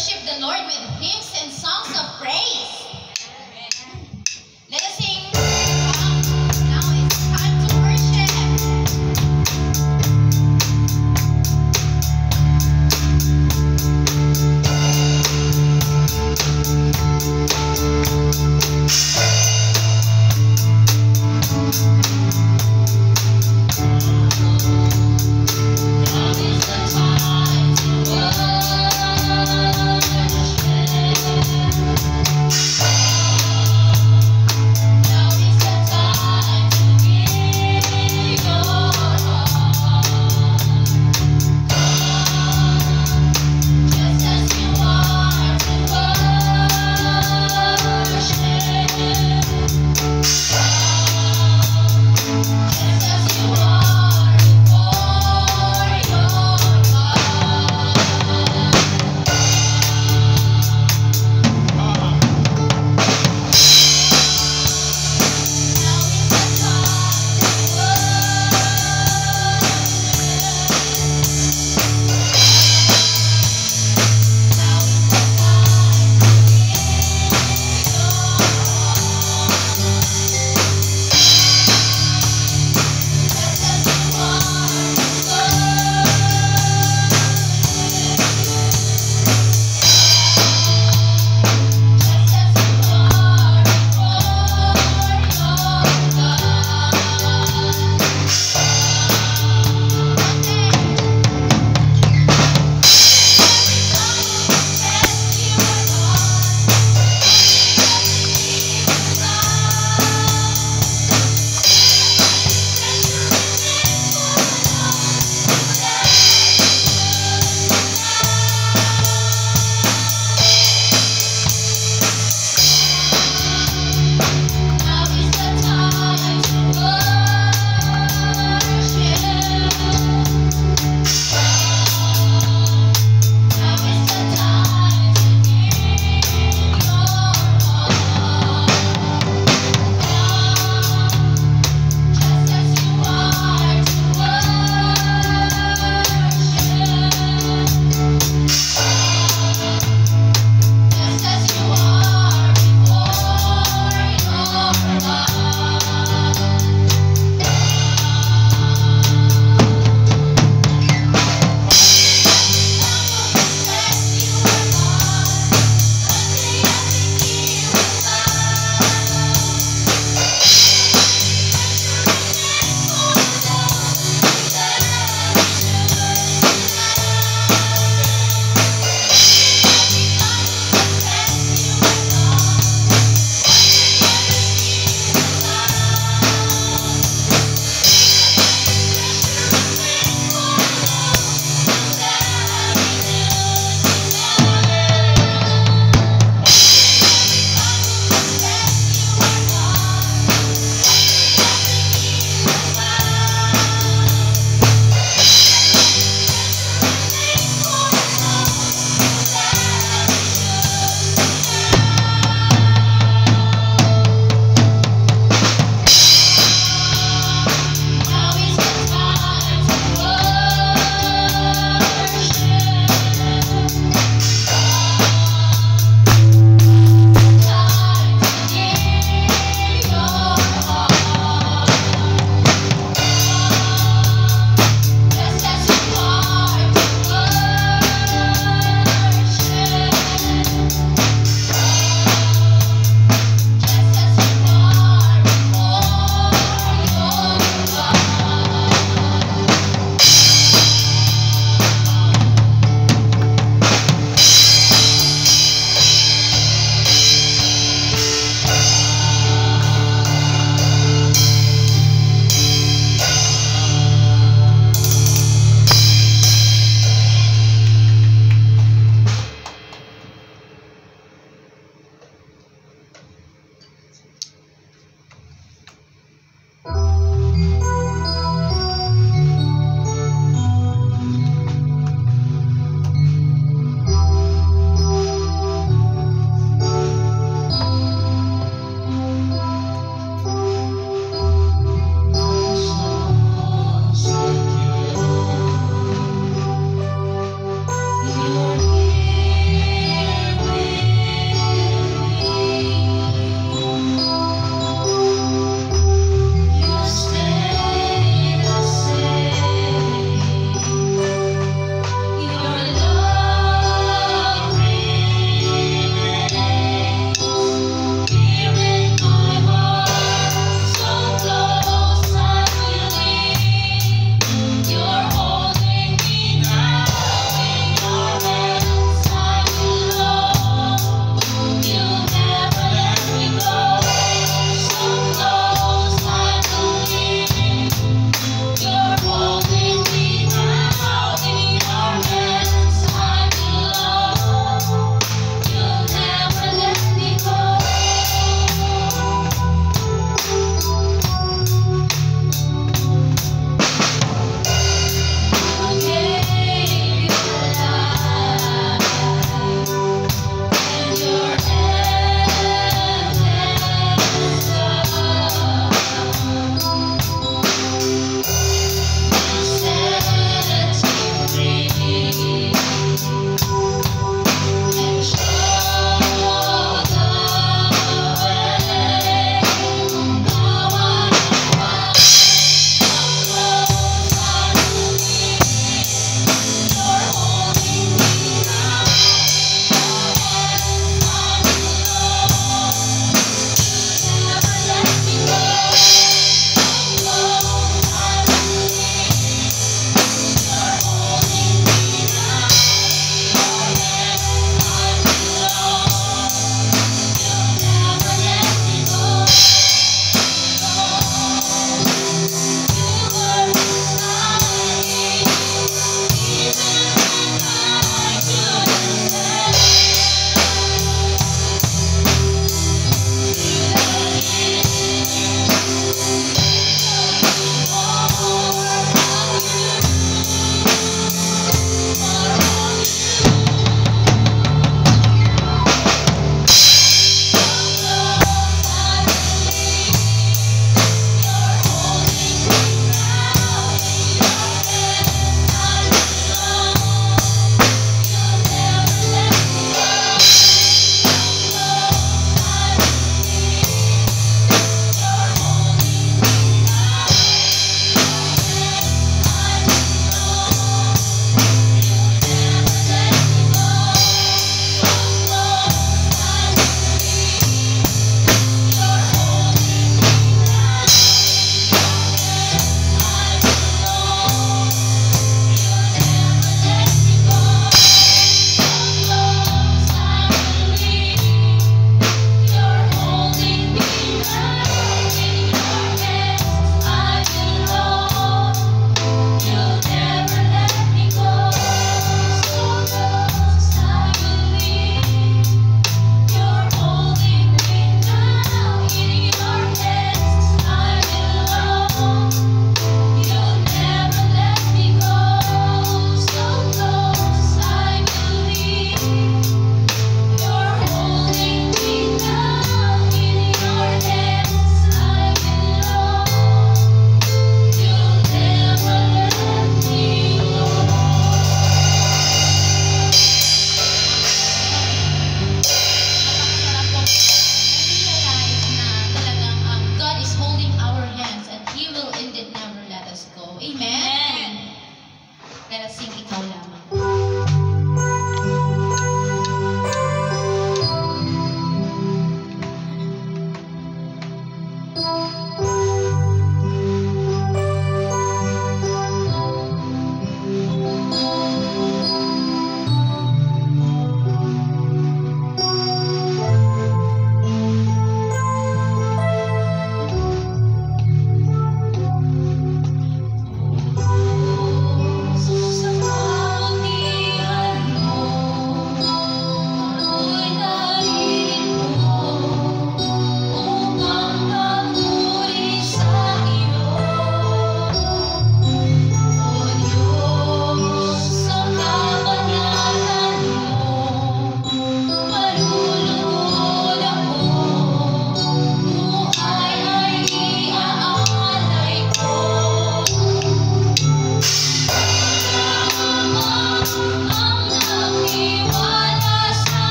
worship the Lord with hymns and songs of praise.